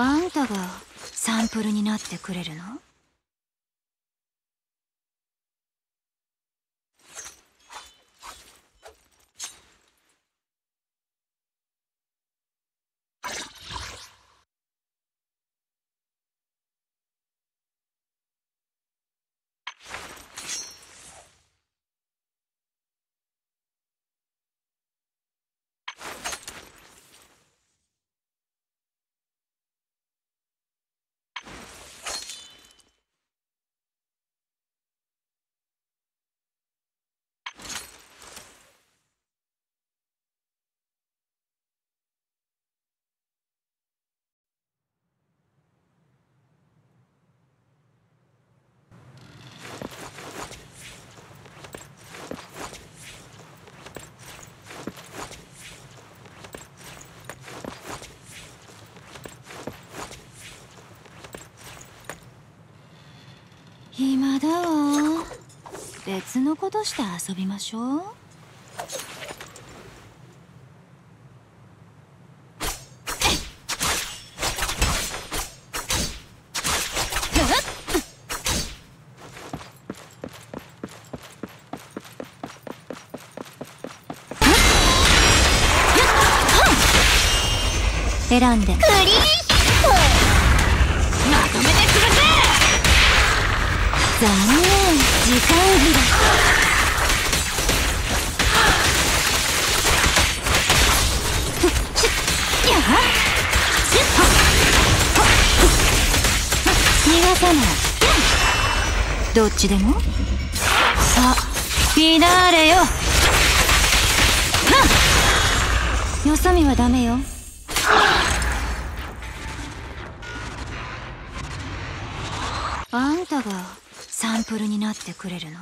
あんたがサンプルになってくれるの？暇だわ。別のことして遊びましょう。選んでクリーン残念。時間切れやは逃がさないどっ。ちでもさあフィナーレよよそ見はダメよあんたがサンプルになってくれるの？